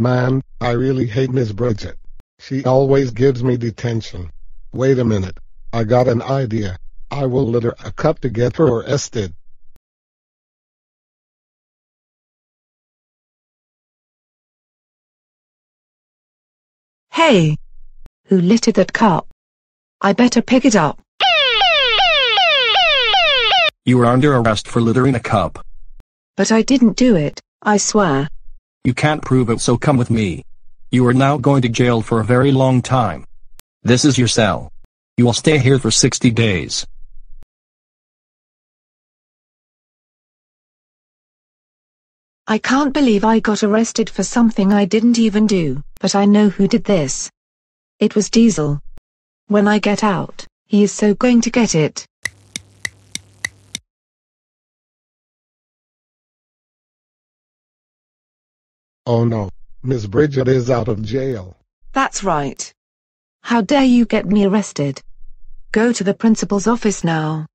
Man, I really hate Miss Bridget. She always gives me detention. Wait a minute. I got an idea. I will litter a cup to get her arrested. Hey! Who littered that cup? I better pick it up. You are under arrest for littering a cup. But I didn't do it, I swear. You can't prove it so come with me. You are now going to jail for a very long time. This is your cell. You will stay here for 60 days. I can't believe I got arrested for something I didn't even do, but I know who did this. It was Diesel. When I get out, he is so going to get it. Oh no, Miss Bridget is out of jail. That's right. How dare you get me arrested? Go to the principal's office now.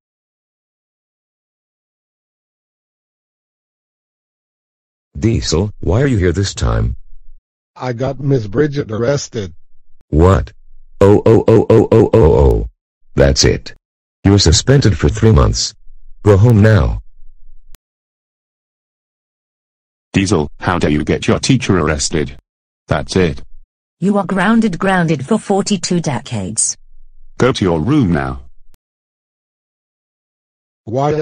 Diesel, why are you here this time? I got Miss Bridget arrested. What? Oh oh oh oh oh oh oh. That's it. You're suspended for three months. Go home now. Diesel, how dare you get your teacher arrested? That's it. You are grounded grounded for 42 decades. Go to your room now. Why?